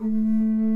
Música